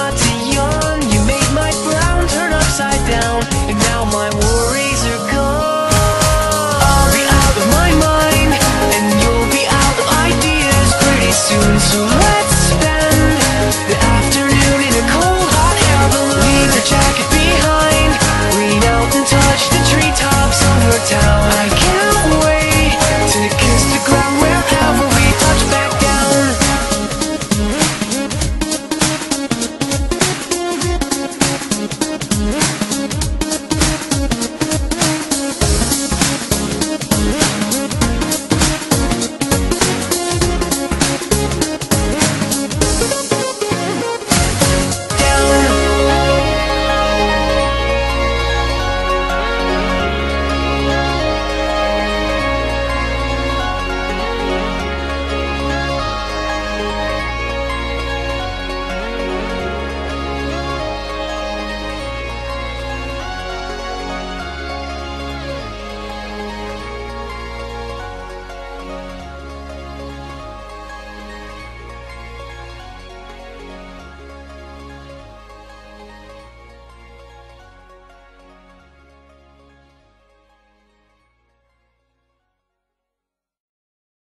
not You made my ground turn upside down And now my world